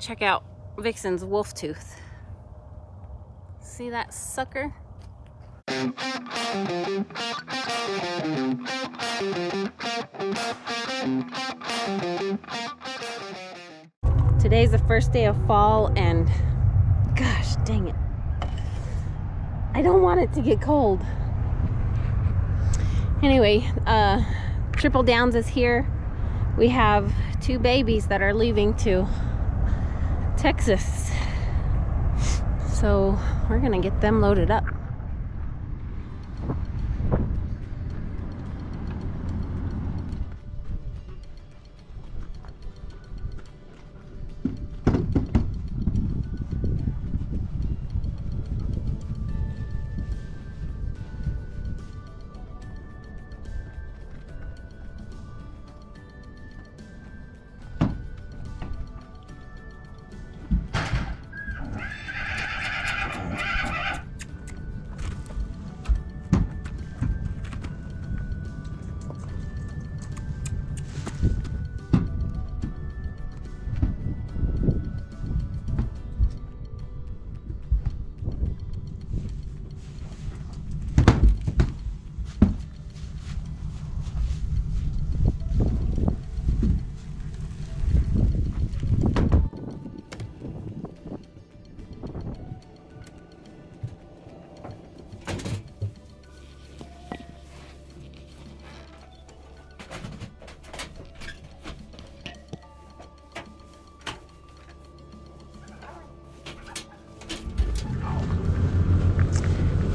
Check out Vixen's wolf tooth. See that sucker? Today's the first day of fall and gosh dang it. I don't want it to get cold. Anyway, uh, Triple Downs is here. We have two babies that are leaving to Texas. So we're gonna get them loaded up.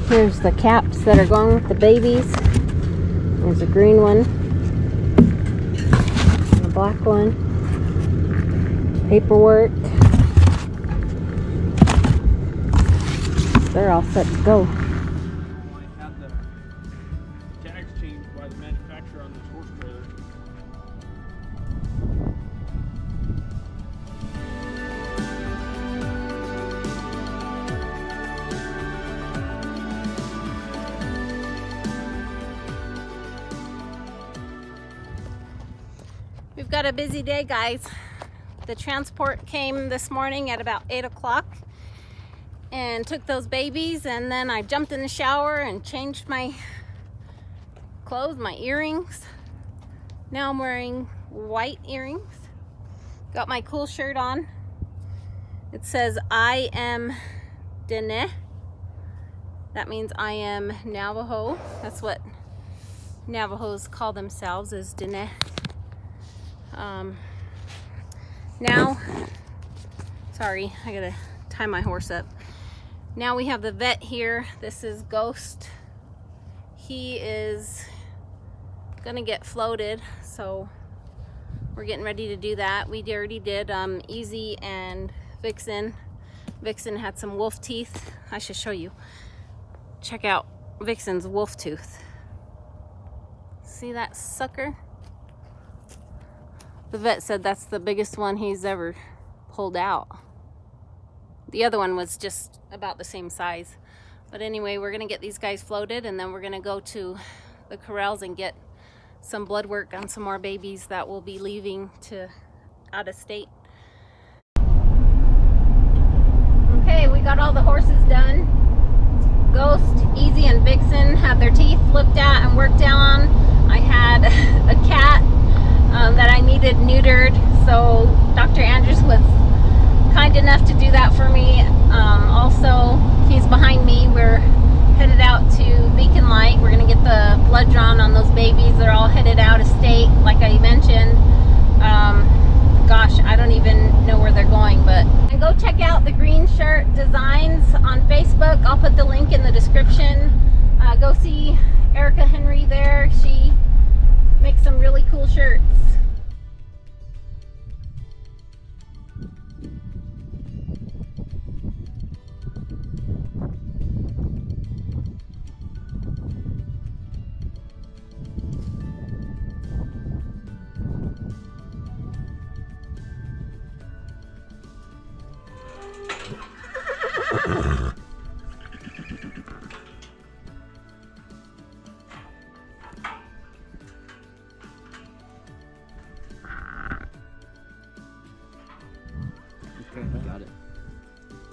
Here's the caps that are going with the babies. There's a green one. And a black one. Paperwork. They're all set to go. We've got a busy day, guys. The transport came this morning at about 8 o'clock and took those babies, and then I jumped in the shower and changed my clothes, my earrings. Now I'm wearing white earrings. Got my cool shirt on. It says, I am Dene. That means I am Navajo. That's what Navajos call themselves, is Dene. Um, now, sorry, I gotta tie my horse up. Now we have the vet here. This is Ghost. He is gonna get floated, so we're getting ready to do that. We already did um, Easy and Vixen. Vixen had some wolf teeth. I should show you. Check out Vixen's wolf tooth. See that sucker? The vet said that's the biggest one he's ever pulled out. The other one was just about the same size. But anyway, we're gonna get these guys floated and then we're gonna go to the corrals and get some blood work on some more babies that will be leaving to out of state. Okay, we got all the horses done. Ghost, Easy, and Vixen had their teeth looked at and worked on. I had a cat um, that I needed neutered, so Dr. Andrus was kind enough to do that for me. Um, also, he's behind me. We're headed out to Beacon Light. We're gonna get the blood drawn on those babies. They're all headed out of state, like I mentioned. Um, gosh, I don't even know where they're going, but and go check out the green shirt designs on Facebook. I'll put the link in the description. Uh, go see Erica Henry there. She makes some really cool shirts.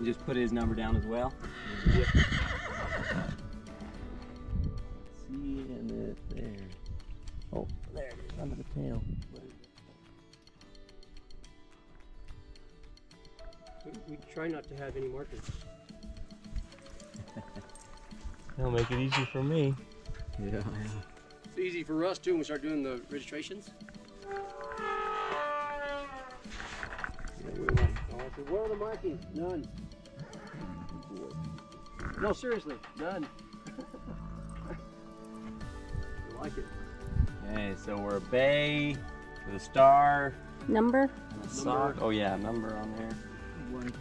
You just put his number down as well. Yep. Seeing it there. Oh, there it is under the tail. We, we try not to have any markers. That'll make it easy for me. Yeah, yeah. It's easy for us too when we start doing the registrations. Yeah, we want, oh, I where are the markings? None. No, seriously, none. I like it. Okay, so we're a bay with a star Number? and a sock. Oh yeah, number on there. One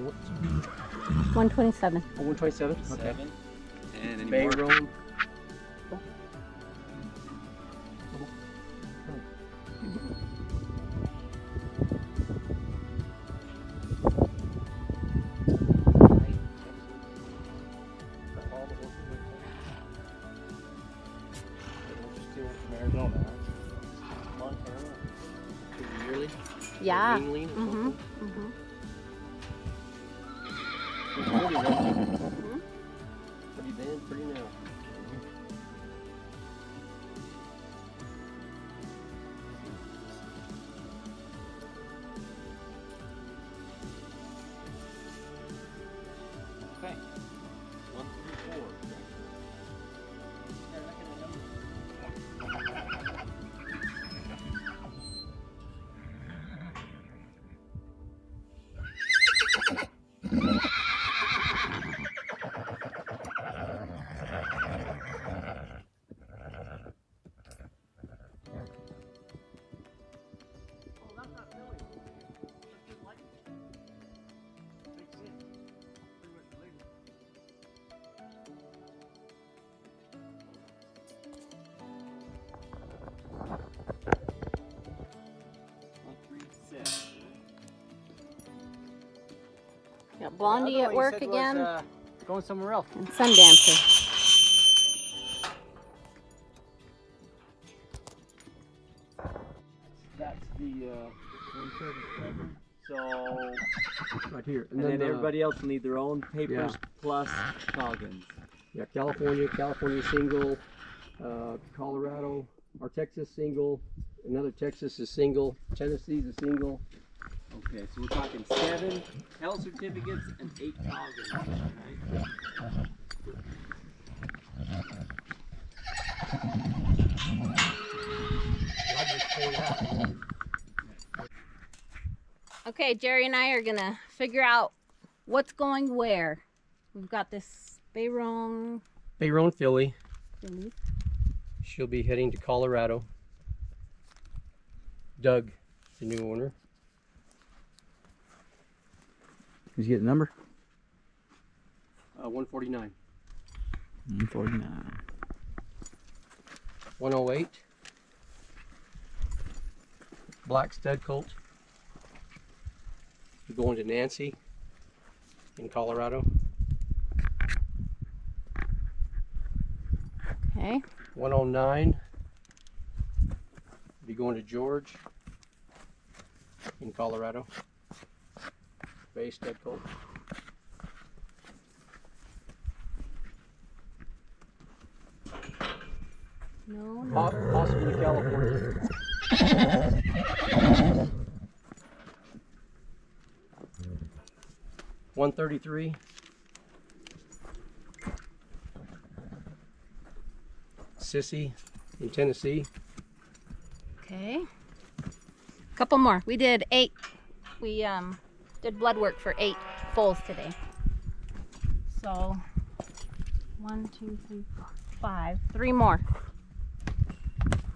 127. Oh, 127? Okay. And any Bay more? Room. Oh. Yeah. Mhm. Mhm. Pretty, then, pretty now. Got Blondie at work again. uh, going somewhere else. and Sundancer. That's the uh, 137. So, right here. And, then, everybody else will need their own papers Yeah. plus Coggins. Yeah, California, California single, uh, Colorado, or Texas single, another Texas is single, Tennessee's a single. Okay, so we're talking seven health certificates and eight Coggins, right? Okay, Jerry and I are gonna figure out what's going where. We've got this bay roan Bayron filly, filly. she'll be heading to Colorado. Doug, the new owner. Did you get the number? Uh, 149. 149. 108. Black stud colt. We're going to Nancy in Colorado. Okay. 109. Be going to George in Colorado. Bay stud colt. No, no. Possibly California. One thirty-three. Sissy in Tennessee. Okay. Couple more. We did eight. We um did blood work for eight foals today. So one, two, three, four, five, three more.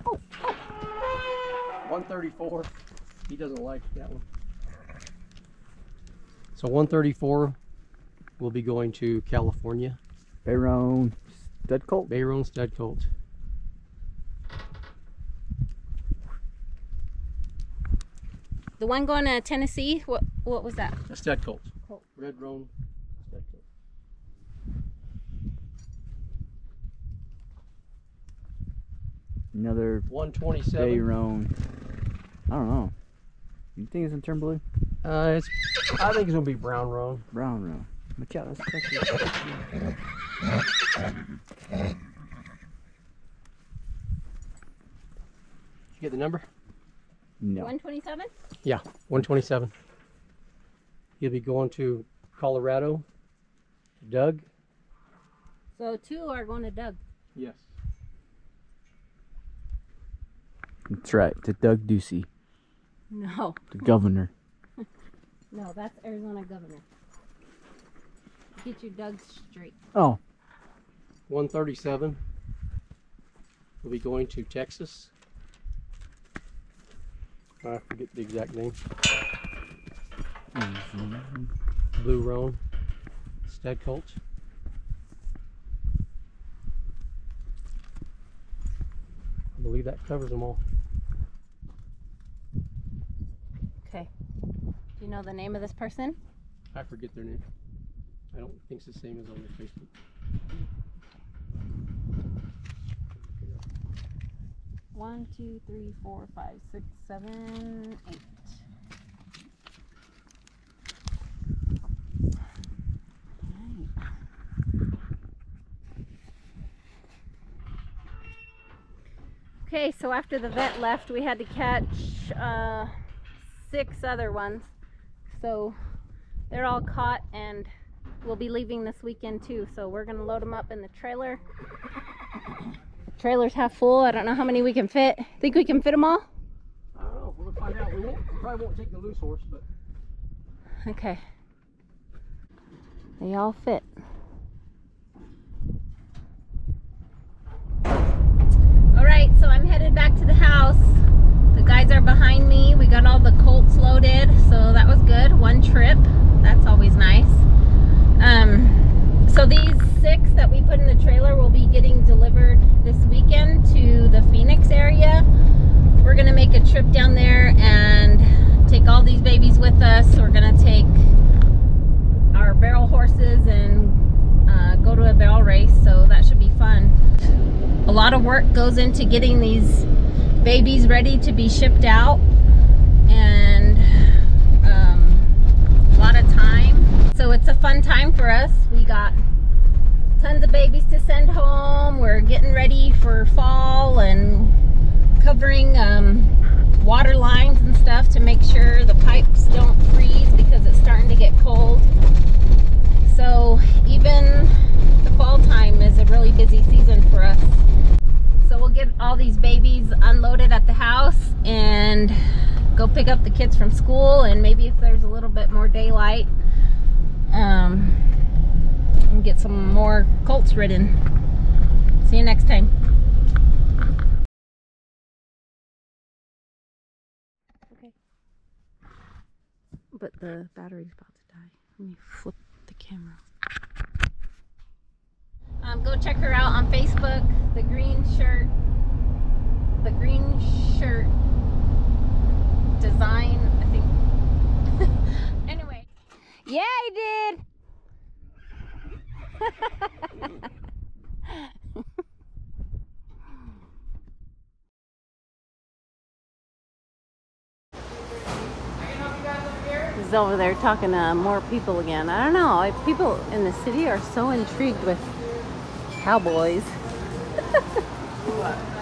oh 134. He doesn't like that one. So 134 will be going to California. Bay roan stud colt. Bay roan stud colt. The one going to Tennessee, what what was that? A stud colt. Colt. Red roan stud colt. Another 127. Bay roan. I don't know. You think it's in turn blue? Uh, it's, I think it's gonna be brown roan. Brown roan. Look out, that's sexy. You get the number? No. 127? Yeah, 127. He'll be going to Colorado. Doug? So two are going to Doug. Yes. That's right, to Doug Ducey, No, the governor. no, that's Arizona governor. Get your Doug straight. Oh, 137 will be going to Texas. I forget the exact name. Mm-hmm. Blue Roan. Stud Colt. I believe that covers them all. Okay. Do you know the name of this person? I forget their name. I don't think it's the same as on the Facebook. One, two, three, four, five, six, seven, eight. Okay, so after the vet left, we had to catch uh, six other ones. So they're all caught and we'll be leaving this weekend too. So we're gonna load them up in the trailer trailer's half full. I don't know how many we can fit. Think we can fit them all? I don't know. We'll find out. We won't, we probably won't take the loose horse, but Okay. They all fit. All right, so I'm headed back to the house. The guys are behind me. We got all the colts loaded, so that was good. One trip. That's always nice. Um, so these six that we put in the trailer will be getting delivered this weekend to the Phoenix area. We're gonna make a trip down there and take all these babies with us. We're gonna take our barrel horses and uh, go to a barrel race, so that should be fun. A lot of work goes into getting these babies ready to be shipped out, and um, a lot of time. So it's a fun time for us. We got tons of babies to send home. We're getting ready for fall and covering um, water lines and stuff to make sure the pipes don't freeze because it's starting to get cold. So even the fall time is a really busy season for us. So we'll get all these babies unloaded at the house and go pick up the kids from school and maybe if there's a little bit more daylight um, and get some more colts ridden. See you next time. But the battery's about to die. Let me flip the camera. Um, go check her out on Facebook. The green shirt. The green shirt design, I think. anyway. Yeah, I did. He's over there talking to more people again. I don't know. People in the city are so intrigued with cowboys. What? Uh,